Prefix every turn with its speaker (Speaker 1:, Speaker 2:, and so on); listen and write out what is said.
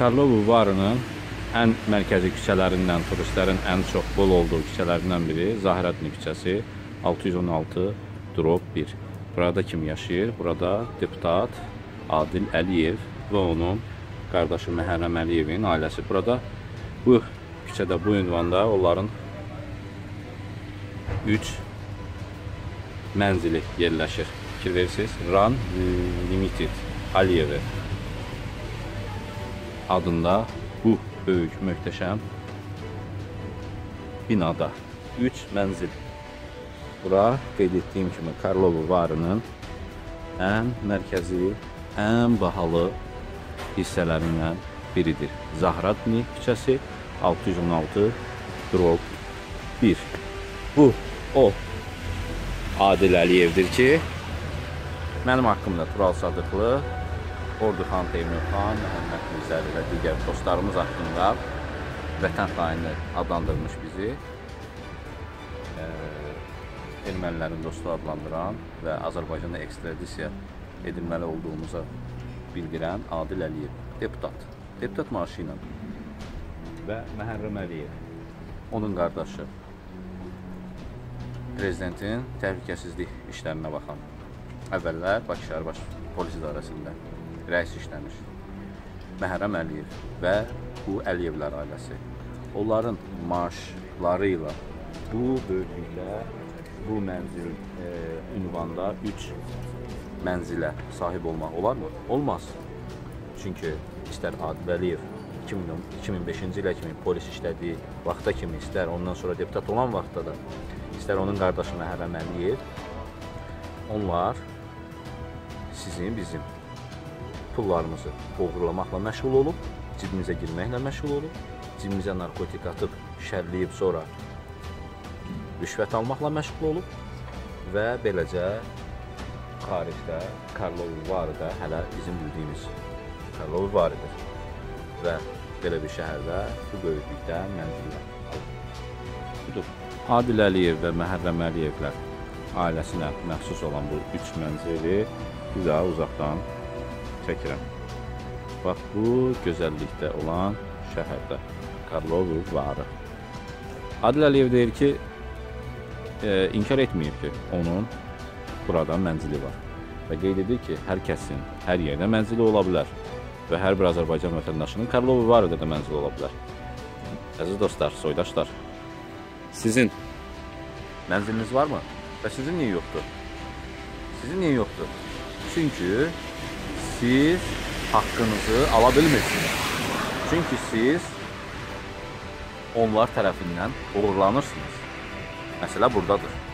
Speaker 1: Karlov Varının ən mərkəzi küçələrindən, turistlərin ən çox bol olduğu küçələrindən biri Zahiratni küçəsi 616 drop 1. Burada kim yaşayır? Burada deputat Adil Əliyev və onun qardaşı Məhərrəm Əliyevin ailəsi. Burada bu küçədə, bu ünvanda onların 3 mənzili yerləşir. Fikir verirsiniz? Ran Limited Aliyevi adında bu böyük, möhtəşəm binada 3 mənzil. Bura qeyd etdiyim kimi Karlovu varının ən mərkəzi, ən bahalı hissələrindən biridir. Zahratni küçəsi 616 drop 1. Bu o Adil Əliyevdir ki, mənim haqqımda Tural Sadıqlı, Orduxan Teymurxan, Məhəmməd Mirzəli və digər dostlarımız haqqında vətən xaini adlandırmış bizi. E, ermənilərin dostu adlandıran və Azərbaycana ekstradisiya edilməli olduğumuza bildirən Adil Əliyev, deputat, deputat maaşı ilə. Və Məhərrəm Əliyev, onun qardaşı, prezidentin təhlükəsizlik işlərinə baxan. Əvvəllər Bakı şəhər baş polis idarəsində rəis işləmiş. Məhərrəm Əliyev və bu Əliyevlər ailəsi. Onların maaşları ilə bu böyüklükdə, bu mənzil e, ünvanda 3 mənzilə sahib olmaq olarmı? Olmaz. Çünki istər Adil Əliyev 2005-ci ilə kimi polis işlədiyi vaxta kimi, istər ondan sonra deputat olan vaxtda da istər onun qardaşı Məhərrəm Əliyev, onlar sizin, bizim pullarımızı oğurlamaqla məşğul olub, cibimizə girməklə məşğul olub, cibimizə narkotik atıb, şərləyib sonra rüşvət almaqla məşğul olub və beləcə xaricdə Karlov Varıda hələ bizim bildiyimiz Karlov Varıdır və belə bir şəhərdə bu böyüklükdə mənzillər. Budur. Adil Əliyev və Məhərrəm Əliyevlər ailəsinə məxsus olan bu üç mənzili daha uzaqdan çəkirəm. Bax bu gözəllikdə olan şəhərdə Karlovu varı. Adil Əliyev deyir ki, e, inkar etməyib ki, onun burada mənzili var. Və qeyd edir ki, hər kəsin hər yerdə mənzili ola bilər və hər bir Azərbaycan vətəndaşının Karlovu varıda da mənzili ola bilər. Əziz dostlar, soydaşlar, Sizin mənziliniz varmı? Və sizin niyə yoxdur? Sizin niyə yoxdur? Çünki siz haqqınızı ala bilmirsiniz. Çünki siz onlar tərəfindən uğurlanırsınız. Məsələ buradadır.